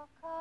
Coco.